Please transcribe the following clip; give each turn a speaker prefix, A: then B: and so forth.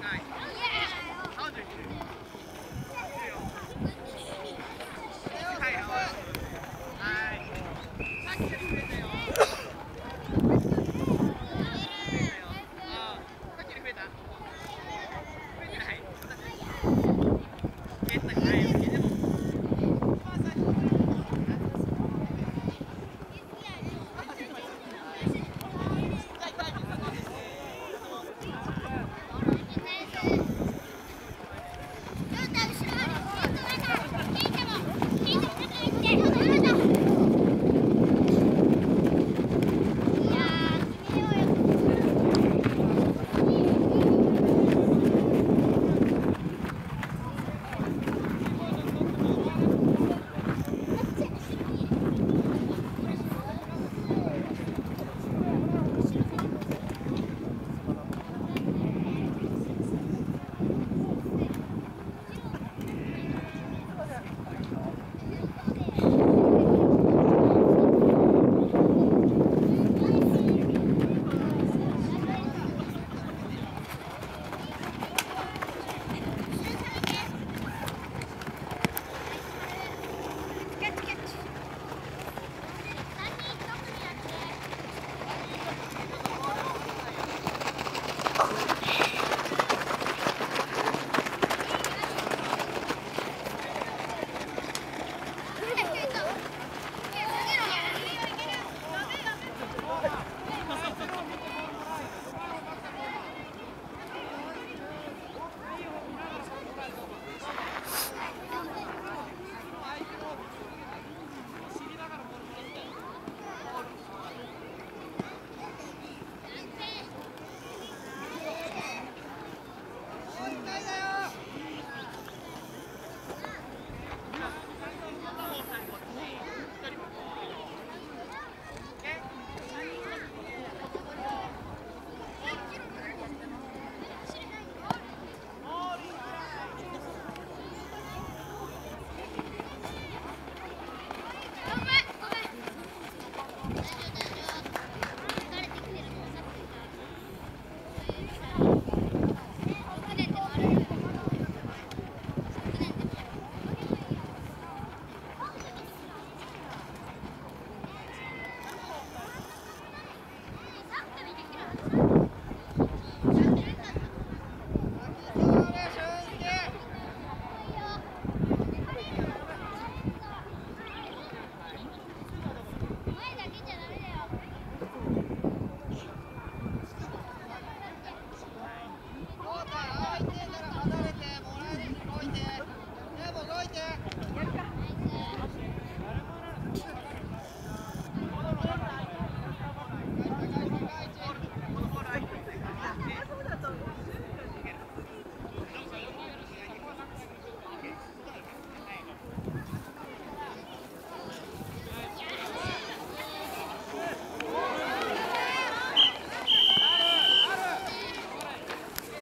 A: Nice.